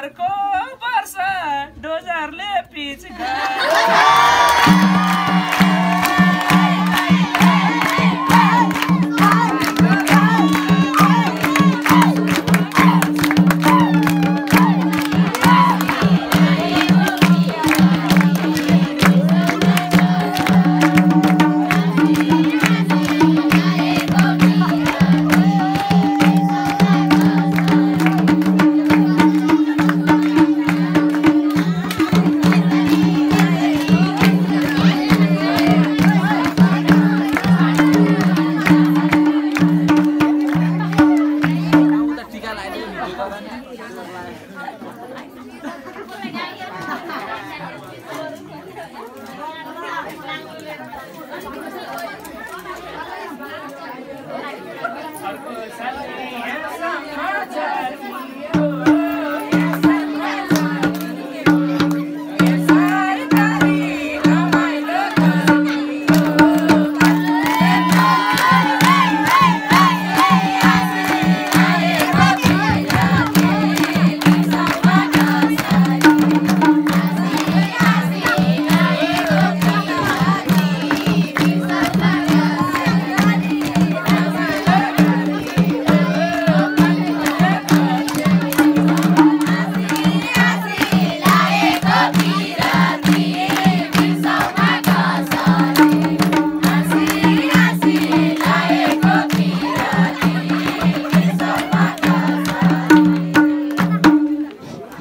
गरोस् अर्को वर्ष डोजरले पिच गरोस् Ja.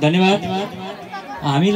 धन्यवाद। हामीलाई